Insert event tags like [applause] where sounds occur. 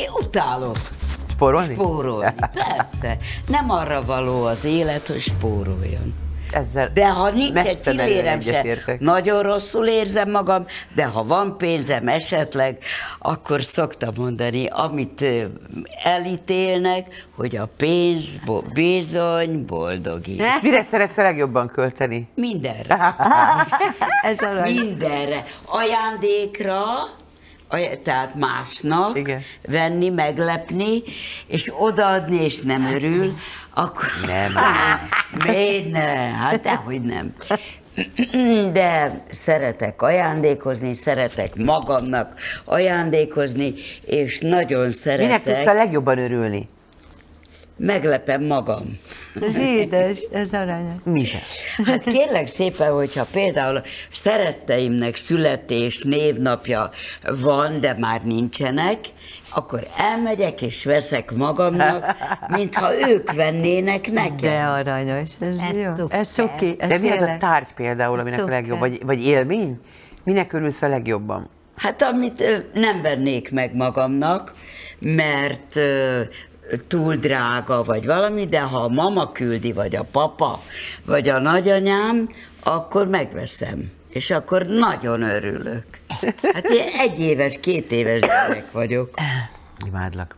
Én utálok Spórolni? spórolni, persze. Nem arra való az élet, hogy spóroljon. Ezzel De ha nincs egy fillérem se, egyetértek. nagyon rosszul érzem magam, de ha van pénzem esetleg, akkor szoktam mondani, amit elítélnek, hogy a pénz bo- bizony boldogít. És mire szeretsz a legjobban költeni? Mindenre. [laughs] Ez arany. Mindenre. Ajándékra, aj- tehát másnak Igen. venni, meglepni, és odaadni, és nem örül, akkor... Nem. Miért ne? Hát dehogy nem. De szeretek ajándékozni, szeretek magamnak ajándékozni, és nagyon Minek tudsz a szeretek, legjobban örülni? meglepem magam. Ez édes, ez aranyos. Mivel? Hát kérlek szépen, hogyha például szeretteimnek születés, névnapja van, de már nincsenek, akkor elmegyek és veszek magamnak, mintha ők vennének nekem. De aranyos, ez, Ez jó. szuper. Ez cuki, ez De mi az a tárgy például, aminek a Szuper. legjobb, vagy, vagy élmény? Minek örülsz a legjobban? Hát amit nem vennék meg magamnak, mert túl drága vagy valami, de ha a mama küldi, vagy a papa, vagy a nagyanyám, akkor megveszem. És akkor nagyon örülök. Hát én egy éves, két éves gyerek vagyok. Imádlak.